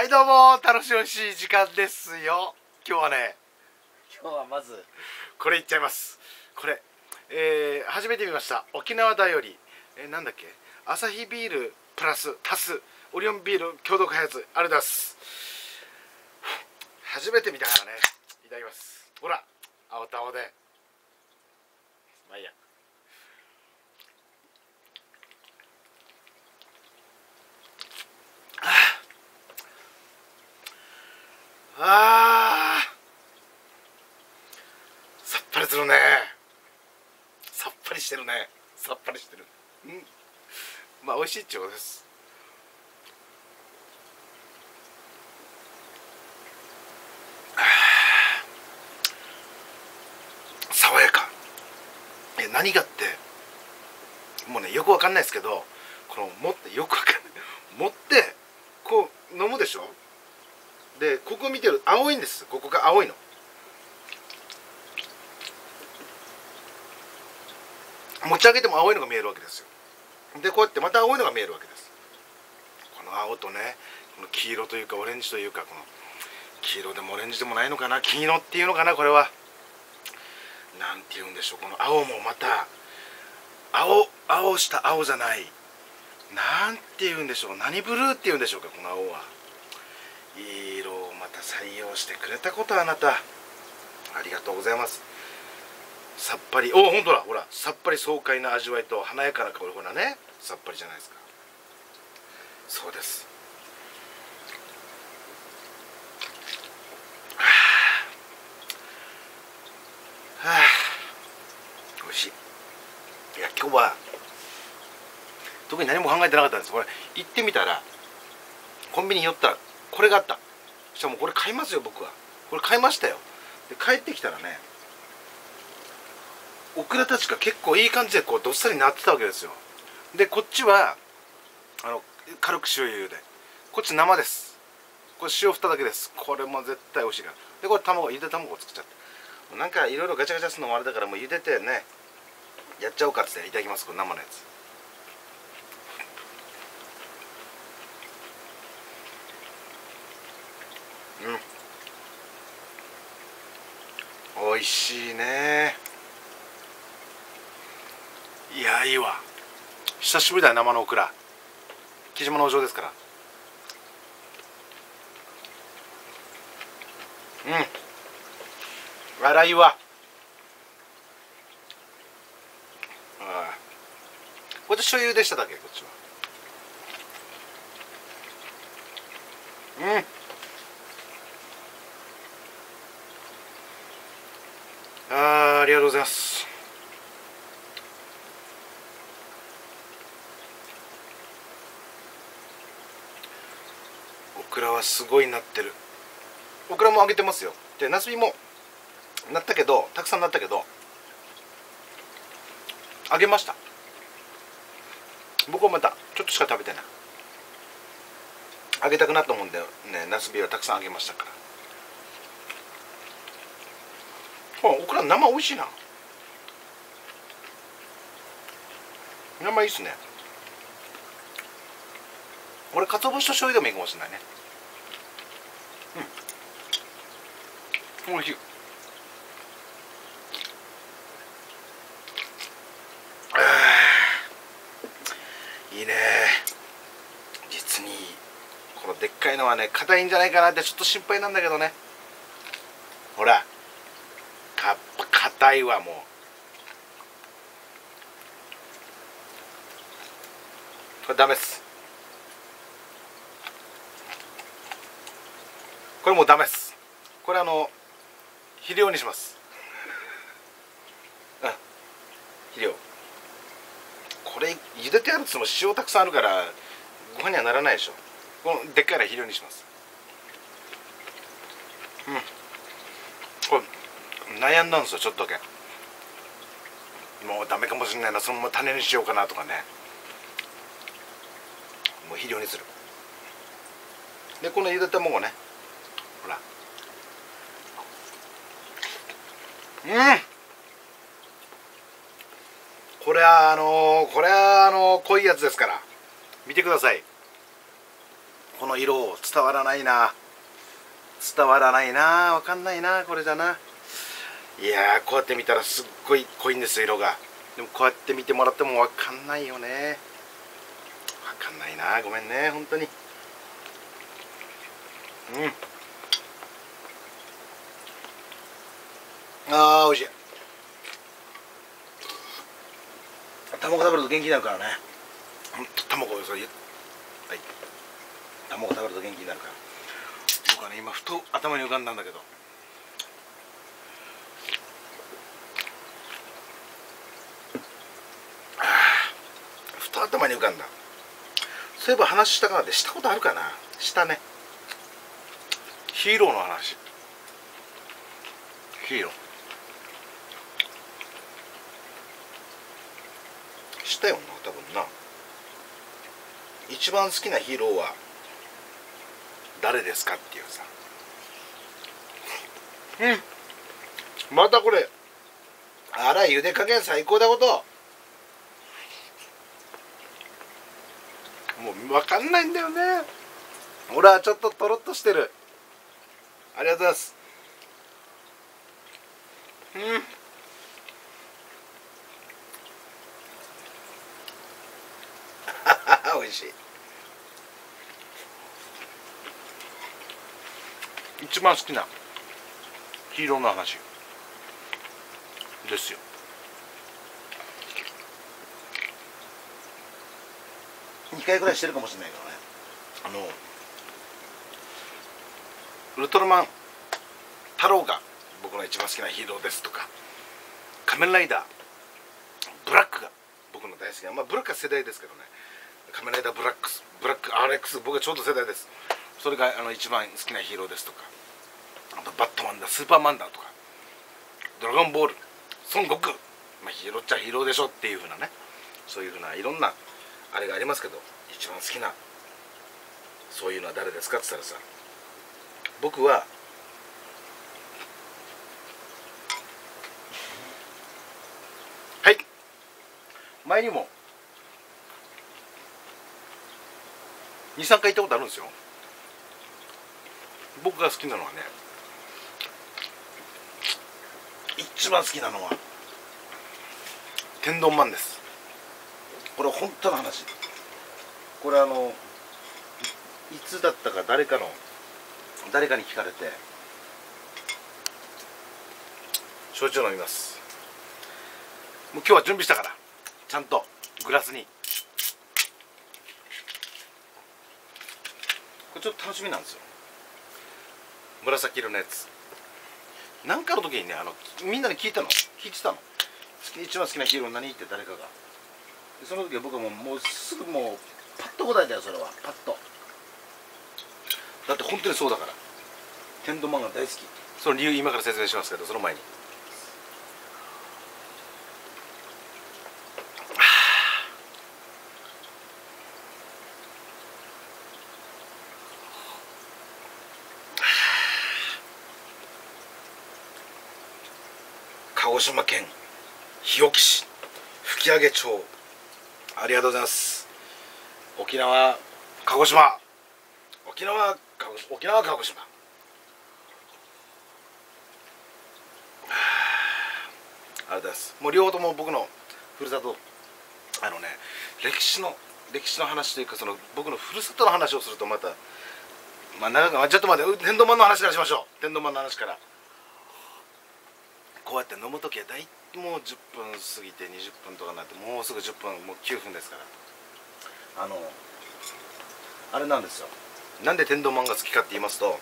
はいどうも楽しいおいしい時間ですよ。今日はね今日はまずこれいっちゃいます。これ、えー、初めて見ました。沖縄だより、えー、なんだっけ？アサヒビールプラス足すオリオンビール共同開発あれだす。初めて見たからね。いただきます。ほら青と青で。まあいいやあさっぱりするね。さっぱりしてるね。さっぱりしてる。うん。まあ美味しいっちゅうことです。爽やか。え何がってもうねよくわかんないですけどこの持ってよくわかんない。持ってこう飲むでしょ？でここ見てる青いんです。ここが青いの。持ち上げても青いのが見えるわけですよ。でこうやってまた青いのが見えるわけです。この青とねこの黄色というかオレンジというかこの黄色でもオレンジでもないのかな黄色っていうのかなこれは。なんて言うんでしょうこの青もまた青青した青じゃない。なんて言うんでしょう何ブルーって言うんでしょうかこの青は。いい色た採用してくれたことあなた。ありがとうございます。さっぱり。おお本当だ。ほらさっぱり爽快な味わいと華やかな香りほらね。さっぱりじゃないですか。そうです。はあ、はあ、美味しい。いや今日は特に何も考えてなかったんです。これ行ってみたらコンビニに寄ったらこれがあった。したらもうこれ買いますよ僕は。これ買いましたよ。で帰ってきたらねオクラたちが結構いい感じでこうどっさりなってたわけですよ。でこっちはあの軽く塩ゆで。こっち生です。これ塩振っただけです。これも絶対美味しいから。でこれ卵ゆで卵を作っちゃって。なんかいろいろガチャガチャするのもあれだからもう茹でてねやっちゃおうかっつっていただきますこれ生のやつ。うん。美味しいね。いやいいわ。久しぶりだよ生のオクラ。木島農場ですから。うん。洗いは。ああ。これで醤油でしただけこっちは。うんあありがとうございます。オクラはすごいなってる。オクラも揚げてますよ。でナスビもなったけどたくさんなったけど揚げました。僕はまたちょっとしか食べてない。揚げたくなったもんでね。ナスビはたくさん揚げましたから。あオクラ生美味しいな。生いいっすね。これ鰹節と醤油でもいいかもしれないね。うん。美味しい。いいね。実にこのでっかいのはね硬いんじゃないかなってちょっと心配なんだけどね。ほら。硬いわも。うこれダメっす。これもうダメっす。これあの肥料にします。うん。肥料。これ茹でてあるっつっても塩たくさんあるからご飯にはならないでしょ。このでっかいの肥料にします。うん。悩んだんですよちょっとだけ。もうダメかもしれないな。そのまま種にしようかなとかね。もう肥料にする。でこのゆで卵ね。ほら。うん。これはあのー、これはあのー、濃いやつですから。見てください。この色伝わらないな。伝わらないな。わかんないなこれじゃな。いやこうやって見たらすっごい濃いんです色が。でもこうやって見てもらってもわかんないよね。わかんないなごめんね本当に。うん。あー美味しい。卵食べると元気になるからね。ほんと卵をそれはい。卵食べると元気になるから。僕はね今ふと頭に浮かんだんだけど。と頭に浮かんだ。そういえば話したかなってしたことあるかな。したね。ヒーローの話。ヒーロー。したよな多分な。一番好きなヒーローは誰ですかっていうさ。うん。またこれあら茹で加減最高だこともう分かんないんだよね。ほらちょっととろっとしてる。ありがとうございます。うん。美味しい。一番好きなヒーローの話ですよ。2回ぐらいしてるかもしれないけどね。あのウルトラマン太郎が僕の一番好きなヒーローですとか仮面ライダーブラックが僕の大好きなまあブラックは世代ですけどね。仮面ライダーブラックスブラック RX 僕はちょうど世代です。それがあの一番好きなヒーローですとか。あとバットマンだスーパーマンだとか。ドラゴンボール孫悟空。まあヒーローっちゃヒーローでしょっていうふうなね。そういうふうないろんなあれがありますけど一番好きなそういうのは誰ですかって言ったらさ僕ははい。前にも23回行ったことあるんですよ。僕が好きなのはね一番好きなのは天丼マンです。これ本当の話。これあのいつだったか誰かの誰かに聞かれて焼酎飲みます。もう今日は準備したからちゃんとグラスに。これちょっと楽しみなんですよ。紫色のやつ。なんかの時にねあのみんなに聞いたの。聞いてたの。一番好きなヒーロー何って誰かが。その時は僕はもうもうすぐもうパッと答えたよそれは。パッと。だって本当にそうだから。天丼マンが大好きその理由今から説明しますけどその前に。鹿児島県日置市吹上町ありがとうございます。沖縄鹿児島。沖縄鹿児沖縄鹿児島。ありがとうございます。もう両方とも僕のふるさと。あのね歴史の歴史の話というかその僕のふるさとの話をするとまたまあ長くちょっと待って天丼マンの話からしましょう。天丼マンの話から。こうやって飲む時は大もう10分過ぎて20分とかになってもうすぐ10分もう9分ですから。あのあれなんですよ。なんで天丼マンが好きかって言いますと好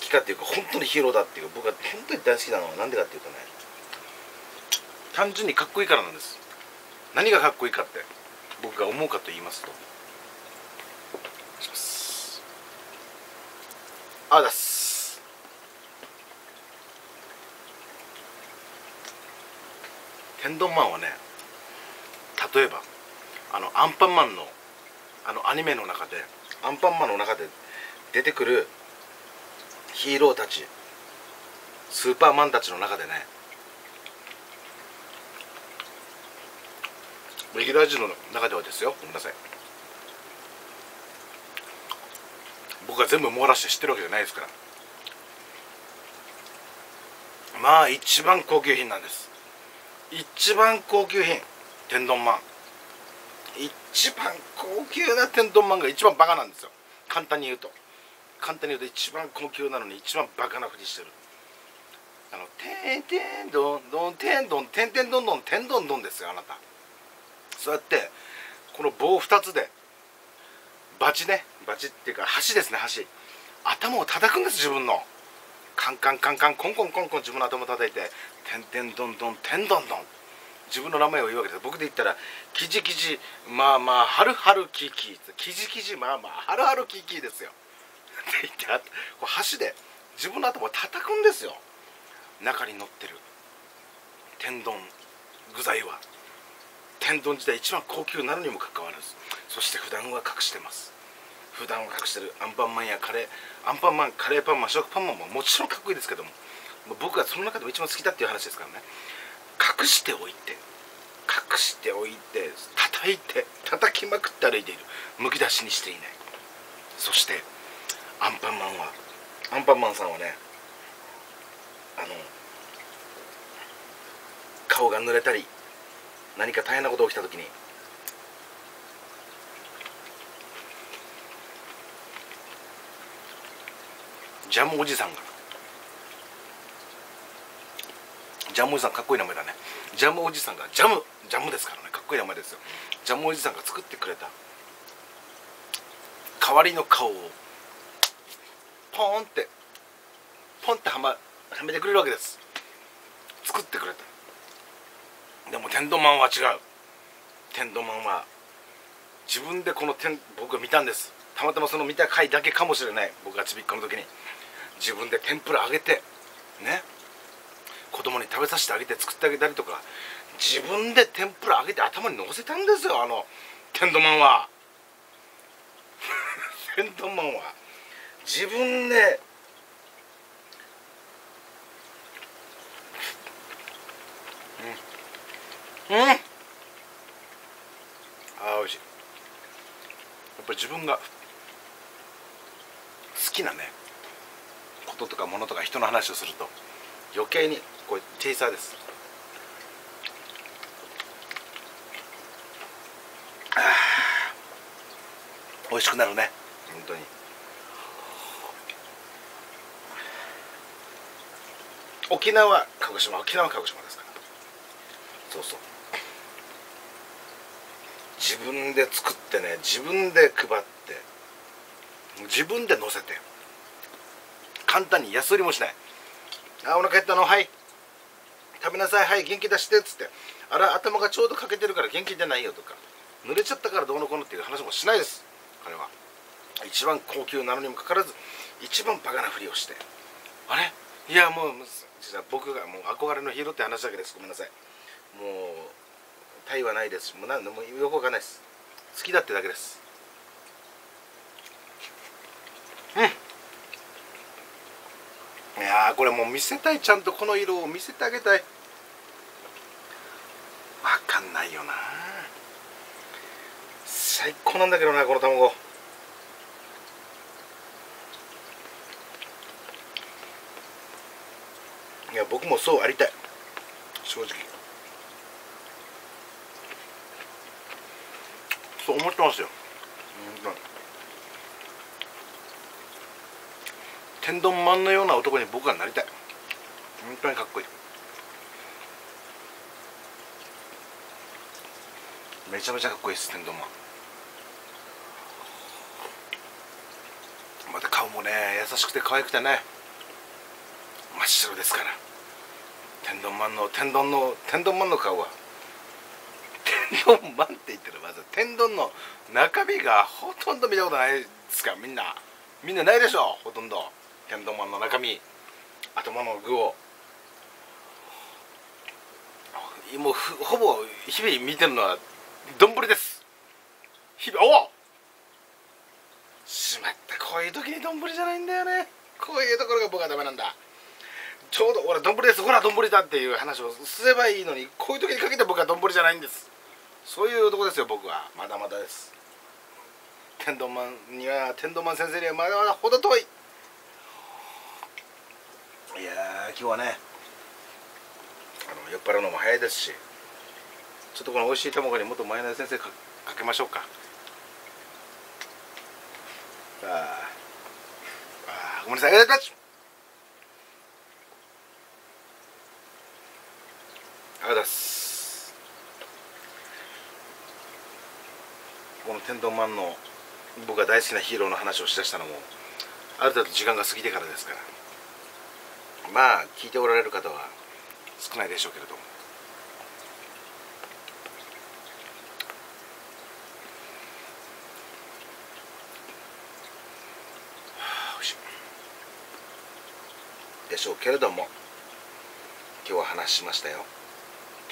きかっていうか本当にヒーローだっていう僕は本当に大好きなのはなんでかっていうとね単純にかっこいいからなんです。何がかっこいいかって僕が思うかと言いますと。します。あだす。天丼マンはね例えばあのアンパンマンのあのアニメの中でアンパンマンの中で出てくるヒーローたちスーパーマンたちの中でねレギュラー陣の中ではですよごめんなさい。僕が全部網羅して知ってるわけじゃないですから。まあ一番高級品なんです。一番高級品天丼まん一番高級な天丼まんが一番バカなんですよ。簡単に言うと。簡単に言うと一番高級なのに一番バカなふりしてる。あの「てんてんどんどんてんどんてんてんどんどんてんどんどん」ですよあなた。そうやってこの棒2つでバチねバチっていうか箸ですね箸。頭を叩くんです自分の。カンカンカンカンコンコンコンコン自分の頭叩いて「てんてんどんどんてんどんどん」自分の名前を言うわけです。僕で言ったら「キジキジまあまあはるはるキキ」キジキジまあまあはるはるキキですよ。って言ってこう箸で自分の頭を叩くんですよ。中に乗ってる。天丼具材は。天丼自体一番高級なのにもかかわらず。そして普段は隠してます。普段は隠してるアンパンマンやカレーアンパンマンカレーパンマン食パンマンももちろんかっこいいですけども僕はその中でも一番好きだっていう話ですからね。隠しておいて隠しておいて叩いて叩きまくって歩いている。むき出しにしていない。そしてアンパンマンはアンパンマンさんはねあの顔が濡れたり何か大変なことが起きた時にジャムおじさんが。ジャムおじさんかっこいい名前だね。ジャムおじさんがジャムジャムですからね。かっこいい名前ですよ。ジャムおじさんが作ってくれた。代わりの顔をポーンってポンってはまはめてくれるわけです。作ってくれた。でも天丼マンは違う。天丼マンは自分でこの天僕が見たんです。たまたまその見た回だけかもしれない。僕がちびっこの時に。自分で天ぷら揚げてね。子供に食べさせてあげて作ってあげたりとか自分で天ぷら揚げて頭にのせたんですよあの天丼マンは。天丼マンは。自分でうん。うん。ああ美味しい。やっぱり自分が好きなねこととかものとか人の話をすると余計にこれチェイサーです。美味しくなるね。本当に。沖縄鹿児島沖縄鹿児島ですから。そうそう。自分で作ってね自分で配って自分で乗せて簡単に安売りもしない。あお腹減ったの？はい。食べなさい。はい元気出してっつって。あら頭がちょうど欠けてるから元気じゃないよとか。濡れちゃったからどうのこうのっていう話もしないです。彼は。一番高級なのにもかかわらず一番バカなふりをして。あれ？いやもう実は僕がもう憧れのヒーローって話だけです。ごめんなさい。もうタイはないです。もう何でもよくわかんないです。好きだってだけです。これもう見せたい。ちゃんとこの色を見せてあげたい。わかんないよな。最高なんだけどなこの卵。いや僕もそうありたい。正直。そう思ってますよ、うん、天丼マンのような男に僕はなりたい。本当にかっこいい。めちゃめちゃかっこいいです天丼マン。また顔もね優しくて可愛くてね真っ白ですから。天丼マンの天丼の天丼マンの顔は。天丼マンって言ってるまず。天丼の中身がほとんど見たことないですかみんな。みんなないでしょほとんど。天丼マンの中身頭の具を。もうほぼ日々見てるのは丼です。日々おしまった。こういう時に丼じゃないんだよね。こういうところが僕はダメなんだ。ちょうど俺丼です。ほら丼だっていう話をすればいいのにこういう時にかけて僕は丼じゃないんです。そういう男ですよ僕は。まだまだです。天童マンには天童マン先生にはまだまだ程遠い。いや今日はねあの酔っ払うのも早いですしちょっとこの美味しい卵にもっと前田先生かけましょうか。ああごめんなさいありがとうございます。この天童マンの僕が大好きなヒーローの話をしだしたのもある程度時間が過ぎてからですから。まあ聞いておられる方は少ないでしょうけれども。でしょうけれども今日は話しましたよ。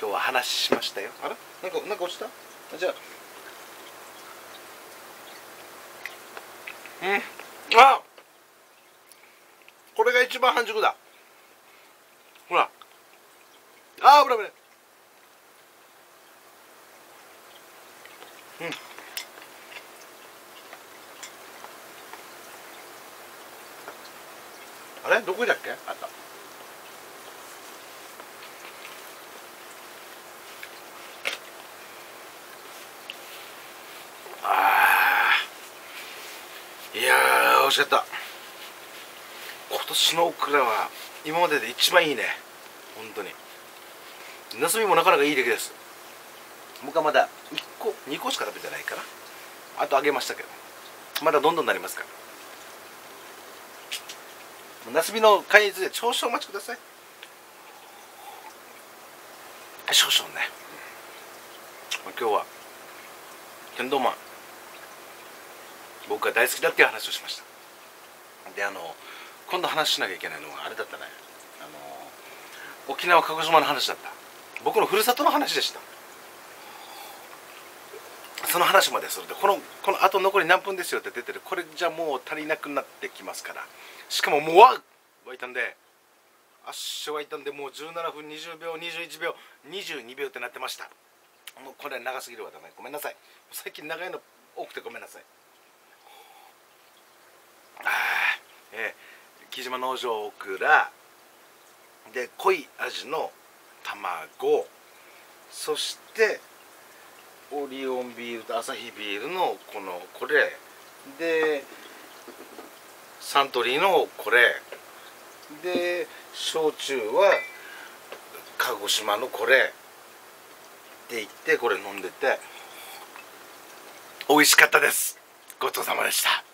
今日は話しましたよ。あらなんかなんか落ちた？じゃあ。うん。あこれが一番半熟だほらあ危ない危ないうんあれどこだっけあったあーいやー美味しかった今年のオクラは今までで一番いいね。本当に。ナスビもなかなかいい出来です。僕はまだ1個2個しか食べてないからあとあげましたけど。まだどんどんなりますから。ナスビの買いについて少々お待ちください。少々ね。今日は天童マン。僕が大好きだっていう話をしました。であの今度話しなきゃいけないのはあれだったね。あの沖縄鹿児島の話だった。僕のふるさとの話でした。その話までするとこのこのあと残り何分ですよって出てる。これじゃもう足りなくなってきますから。しかももうわ湧いたんであっし湧いたんでもう17分20秒21秒22秒ってなってました。もうこれ長すぎるわ。ダメ。ごめんなさい。最近長いの多くてごめんなさい。あえー、木島農場オクラで濃い味の卵そしてオリオンビールとアサヒビールのこのこれ。でサントリーのこれ。で焼酎は鹿児島のこれ。って言ってこれ飲んでて。美味しかったです。ごちそうさまでした。